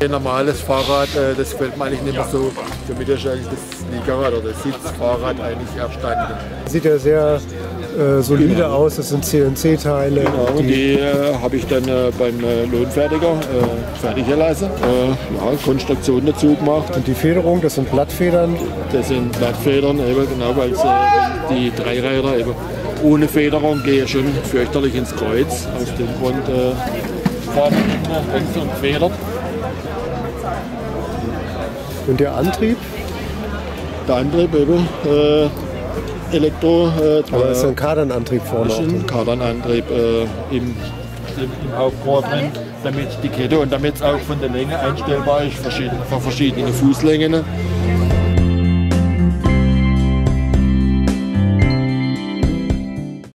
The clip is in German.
Ein normales Fahrrad, äh, das fällt mir eigentlich nicht mehr so. Für mich ist eigentlich das Liegerad oder das Sitzfahrrad eigentlich erstanden. Sieht ja sehr äh, solide Genau. aus, das sind CNC-Teile. Genau, und die äh, habe ich dann äh, beim äh, Lohnfertiger äh, fertigen lassen. Ja, Konstruktion dazu gemacht. Und die Federung, das sind Blattfedern. Das sind Blattfedern, eben genau, weil die Dreiräder eben ohne Federung gehen schon fürchterlich ins Kreuz. Aus dem Grund äh, links und federt. Und der Antrieb, Der Antrieb eben äh, Elektro, äh, aber das ist ein Kardanantrieb vorne. ist ein. Kardanantrieb äh, im, im, im Hauptrohr drin, damit die Kette und damit es auch von der Länge einstellbar ist verschieden, für verschiedene Fußlängen.